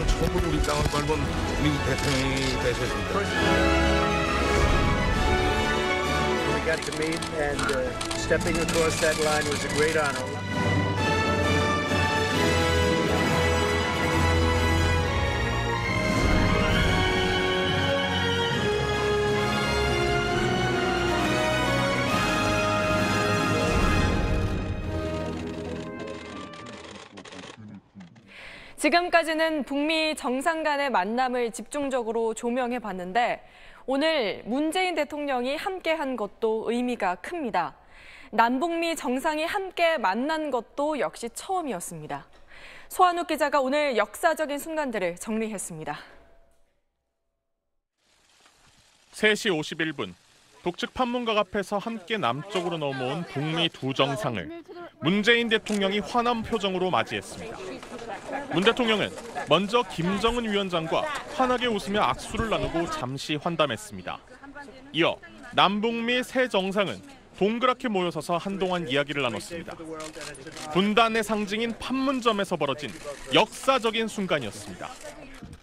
사상 처음으로 우리 땅을 밟은 미국 대통령이 되셨습니다. We got to meet, and uh, stepping across that line was a great honor. 지금까지는 북미 정상 간의 만남을 집중적으로 조명해 봤는데 오늘 문재인 대통령이 함께 한 것도 의미가 큽니다. 남북미 정상이 함께 만난 것도 역시 처음이었습니다. 소한욱 기자가 오늘 역사적인 순간들을 정리했습니다. 3시 51분 북측 판문각 앞에서 함께 남쪽으로 넘어온 북미 두 정상을 문재인 대통령이 화남 표정으로 맞이했습니다. 문 대통령은 먼저 김정은 위원장과 환하게 웃으며 악수를 나누고 잠시 환담했습니다. 이어 남북미 세 정상은 동그랗게 모여서서 한동안 이야기를 나눴습니다. 분단의 상징인 판문점에서 벌어진 역사적인 순간이었습니다.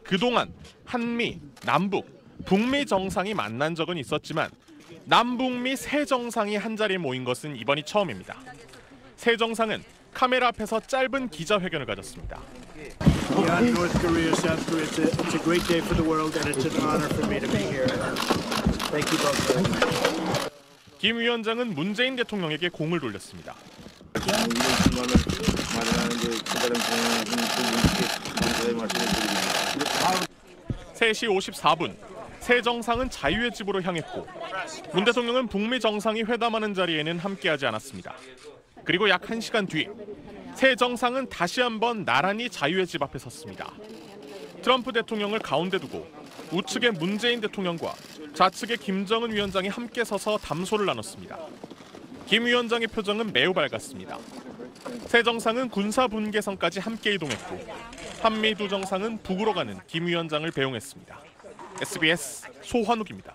그동안 한미, 남북, 북미 정상이 만난 적은 있었지만 남북미 세 정상이 한자리에 모인 것은 이번이 처음입니다. 세 정상은 카메라 앞에서 짧은 기자회견을 가졌습니다. 김 위원장은 문재인 대통령에게 공을 돌렸습니다. 이런 순간을 마련하는 데 커다란 공헌을 두 분께 감사의 말씀을 드립니다. 3시 54분 새 정상은 자유의 집으로 향했고 문 대통령은 북미 정상이 회담하는 자리에는 함께하지 않았습니다. 그리고 약 1시간 뒤 새 정상은 다시 한번 나란히 자유의 집 앞에 섰습니다. 트럼프 대통령을 가운데 두고 우측의 문재인 대통령과 좌측의 김정은 위원장이 함께 서서 담소를 나눴습니다. 김 위원장의 표정은 매우 밝았습니다. 새 정상은 군사 분계선까지 함께 이동했고 한미 두 정상은 북으로 가는 김 위원장을 배웅했습니다. SBS 소환욱입니다.